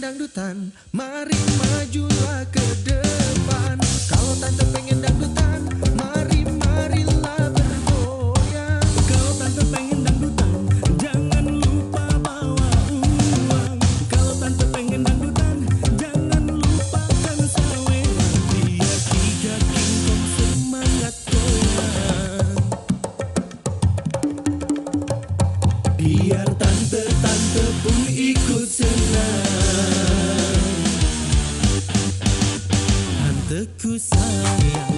dangdutan. Mari majulah ke depan. Kalau tante pengen dangdutan Mari marilah bergoyang. Kalau tante pengen dangdutan Jangan lupa bawa uang. Kalau tante pengen dangdutan Jangan lupakan sawer Biar tiga kingkong semangat goyang. Biar tante-tante pun ikut semangat Tanteku sayang